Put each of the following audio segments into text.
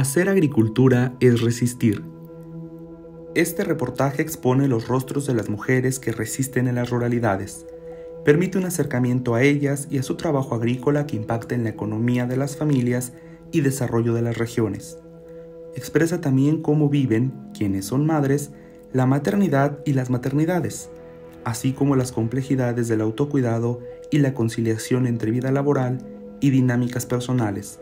Hacer agricultura es resistir. Este reportaje expone los rostros de las mujeres que resisten en las ruralidades. Permite un acercamiento a ellas y a su trabajo agrícola que impacta en la economía de las familias y desarrollo de las regiones. Expresa también cómo viven, quienes son madres, la maternidad y las maternidades, así como las complejidades del autocuidado y la conciliación entre vida laboral y dinámicas personales,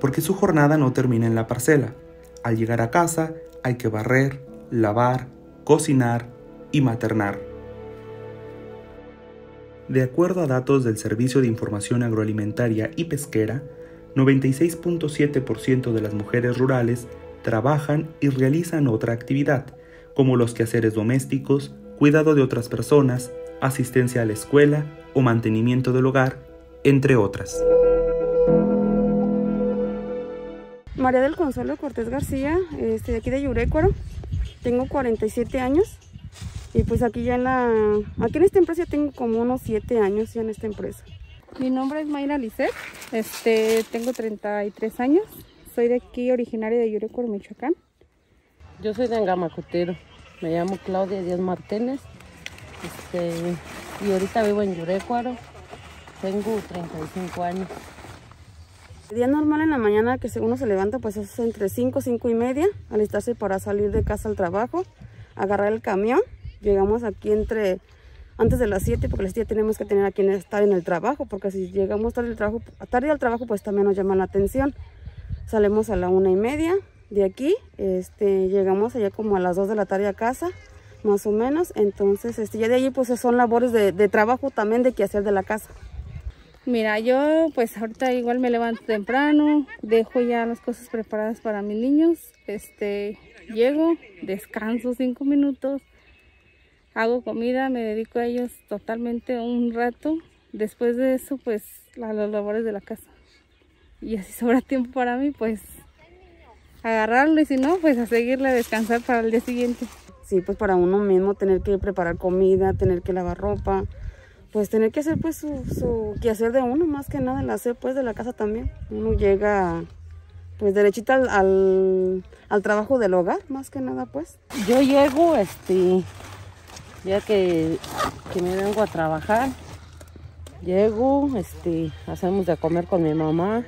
porque su jornada no termina en la parcela. Al llegar a casa hay que barrer, lavar, cocinar y maternar. De acuerdo a datos del Servicio de Información Agroalimentaria y Pesquera, 96.7% de las mujeres rurales trabajan y realizan otra actividad, como los quehaceres domésticos, cuidado de otras personas, asistencia a la escuela o mantenimiento del hogar, entre otras. María del Consuelo Cortés García, este, de aquí de Yurecuaro. Tengo 47 años y pues aquí ya en la, aquí en esta empresa tengo como unos 7 años ya en esta empresa. Mi nombre es Mayra Lisset, este, tengo 33 años, soy de aquí originaria de Yurecuaro, Michoacán. Yo soy de Angamacutero, me llamo Claudia Díaz Martínez este, y ahorita vivo en Yurecuaro, tengo 35 años. El día normal en la mañana que uno se levanta pues es entre 5, 5 y media, alistarse para salir de casa al trabajo, agarrar el camión, llegamos aquí entre antes de las 7 porque las 7 tenemos que tener a quien estar en el trabajo porque si llegamos tarde al trabajo, tarde al trabajo pues también nos llama la atención. Salimos a la una y media de aquí, este, llegamos allá como a las 2 de la tarde a casa, más o menos, entonces este, ya de allí pues son labores de, trabajo también de quehacer de la casa. Mira, yo pues ahorita igual me levanto temprano, dejo ya las cosas preparadas para mis niños, este, llego, descanso cinco minutos, hago comida, me dedico a ellos totalmente un rato, después de eso pues a las labores de la casa. Y así sobra tiempo para mí, pues agarrarlo y si no, pues a seguirle a descansar para el día siguiente. Sí, pues para uno mismo tener que preparar comida, tener que lavar ropa, pues tener que hacer pues su, su quehacer de uno, más que nada el hacer pues de la casa también. Uno llega pues derechita al, al, al, trabajo del hogar, más que nada pues. Yo llego, este, ya que, que me vengo a trabajar, llego, este, hacemos de comer con mi mamá,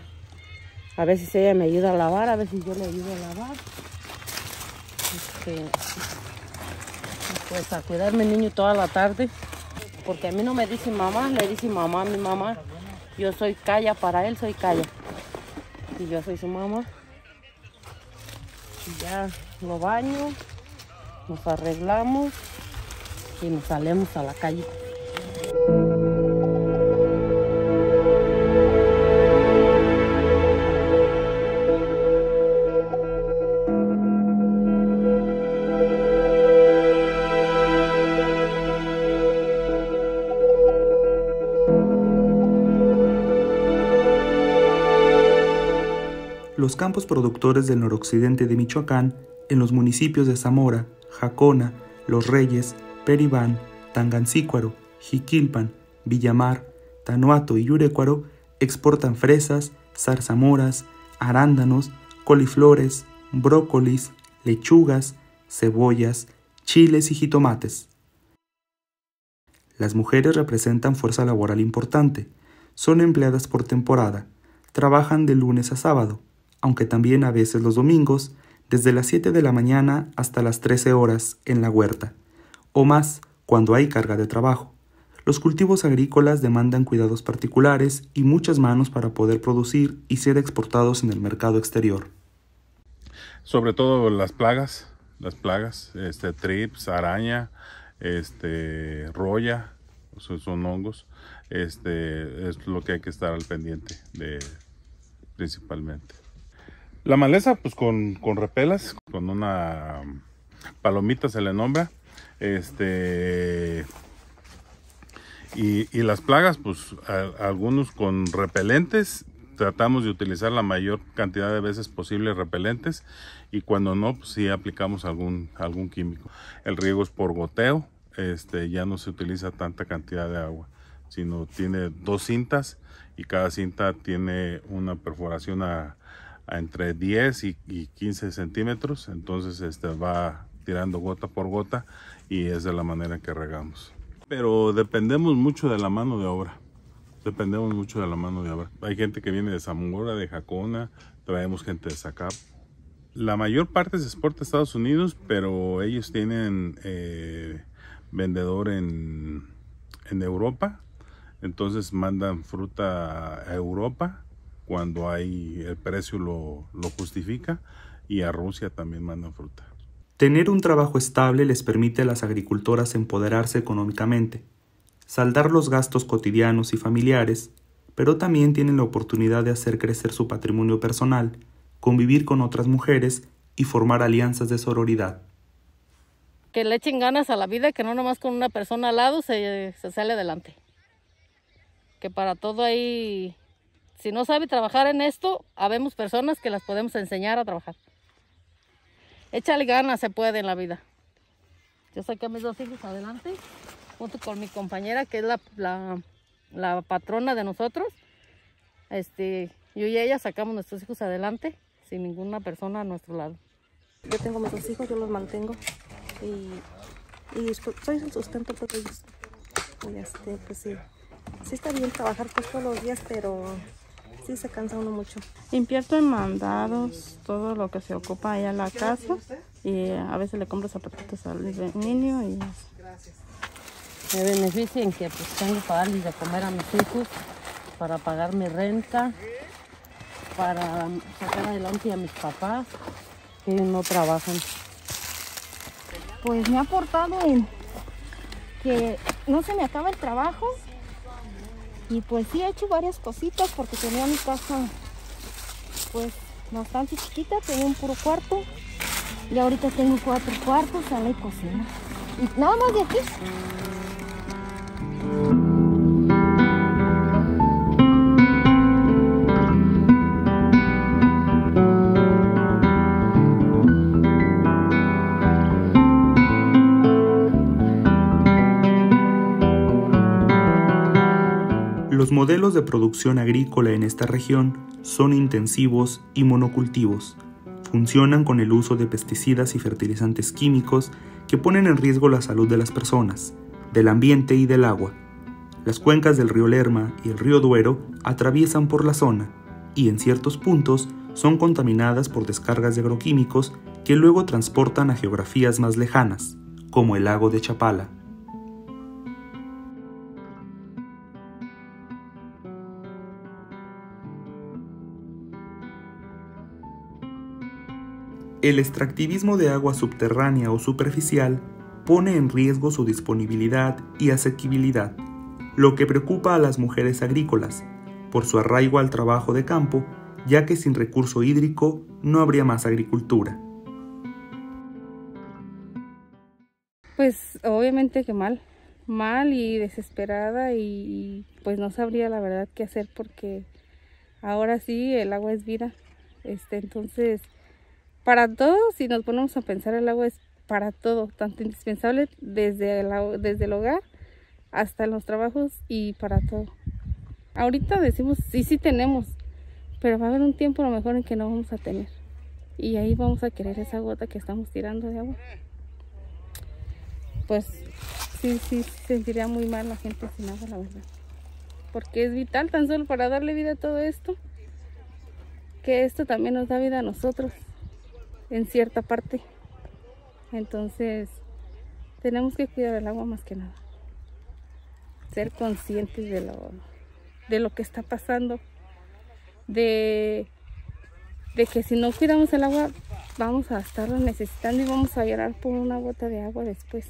a veces ella me ayuda a lavar, a veces yo le ayudo a lavar. Este, pues a cuidarme niño toda la tarde porque a mí no me dice mamá, le dice mamá a mi mamá. Yo soy calla, para él soy calla. Y yo soy su mamá. Y ya lo baño, nos arreglamos y nos salimos a la calle. Los campos productores del noroccidente de Michoacán, en los municipios de Zamora, Jacona, Los Reyes, Peribán, Tangancícuaro, Jiquilpan, Villamar, Tanuato y Yurecuaro, exportan fresas, zarzamoras, arándanos, coliflores, brócolis, lechugas, cebollas, chiles y jitomates. Las mujeres representan fuerza laboral importante, son empleadas por temporada, trabajan de lunes a sábado, aunque también a veces los domingos, desde las 7 de la mañana hasta las 13 horas en la huerta, o más cuando hay carga de trabajo. Los cultivos agrícolas demandan cuidados particulares y muchas manos para poder producir y ser exportados en el mercado exterior. Sobre todo las plagas, las plagas, este trips, araña, este roya, son hongos, este es lo que hay que estar al pendiente de principalmente. La maleza, pues con, con repelas, con una palomita se le nombra. Este. Y, y las plagas, pues algunos con repelentes. Tratamos de utilizar la mayor cantidad de veces posible repelentes. Y cuando no, pues sí aplicamos algún, algún químico. El riego es por goteo. Este, ya no se utiliza tanta cantidad de agua, sino tiene dos cintas y cada cinta tiene una perforación a, entre 10 y, 15 centímetros, entonces este va tirando gota por gota y es de la manera que regamos. Pero dependemos mucho de la mano de obra. Dependemos mucho de la mano de obra. Hay gente que viene de Zamora, de Jacona, traemos gente de Zacap. La mayor parte se exporta a Estados Unidos, pero ellos tienen eh, vendedor en, en Europa. Entonces mandan fruta a Europa cuando hay el precio lo, lo justifica y a Rusia también mandan fruta. Tener un trabajo estable les permite a las agricultoras empoderarse económicamente, saldar los gastos cotidianos y familiares, pero también tienen la oportunidad de hacer crecer su patrimonio personal, convivir con otras mujeres y formar alianzas de sororidad. Que le echen ganas a la vida, que no nomás con una persona al lado se, se sale adelante. Que para todo hay si no sabe trabajar en esto, habemos personas que las podemos enseñar a trabajar. Échale ganas, se puede en la vida. Yo saqué a mis dos hijos adelante, junto con mi compañera, que es la, la, patrona de nosotros. Este, yo y ella sacamos nuestros hijos adelante, sin ninguna persona a nuestro lado. Yo tengo mis dos hijos, yo los mantengo y, y soy el sustento para ellos. Y este, pues sí, sí está bien trabajar pues todos los días, pero sí se cansa uno mucho. Invierto en mandados, todo lo que se ocupa allá en la casa y a veces le compro zapatitos al niño y Me beneficia en que pues tengo para darles de comer a mis hijos, para pagar mi renta, para sacar adelante a mis papás que no trabajan. Pues me ha aportado en que no se me acaba el trabajo y pues sí he hecho varias cositas porque tenía mi casa pues bastante chiquita, tenía un puro cuarto. Y ahorita tengo cuatro cuartos, sala y cocina. Y nada más de aquí. Modelos de producción agrícola en esta región son intensivos y monocultivos. Funcionan con el uso de pesticidas y fertilizantes químicos que ponen en riesgo la salud de las personas, del ambiente y del agua. Las cuencas del río Lerma y el río Duero atraviesan por la zona y en ciertos puntos son contaminadas por descargas de agroquímicos que luego transportan a geografías más lejanas, como el lago de Chapala. El extractivismo de agua subterránea o superficial pone en riesgo su disponibilidad y asequibilidad, lo que preocupa a las mujeres agrícolas, por su arraigo al trabajo de campo, ya que sin recurso hídrico no habría más agricultura. Pues obviamente que mal, mal y desesperada y pues no sabría la verdad qué hacer porque ahora sí el agua es vida. Este, entonces para todo, si nos ponemos a pensar, el agua es para todo, tanto indispensable desde el, desde el hogar hasta los trabajos y para todo. Ahorita decimos, sí, sí tenemos, pero va a haber un tiempo a lo mejor en que no vamos a tener. Y ahí vamos a querer esa gota que estamos tirando de agua. Pues sí, sí, sentiría muy mal la gente sin agua, la verdad. Porque es vital tan solo para darle vida a todo esto, que esto también nos da vida a nosotros en cierta parte. Entonces, tenemos que cuidar el agua más que nada. Ser conscientes de lo, de lo que está pasando. De, de que si no cuidamos el agua, vamos a estarlo necesitando y vamos a llorar por una gota de agua después.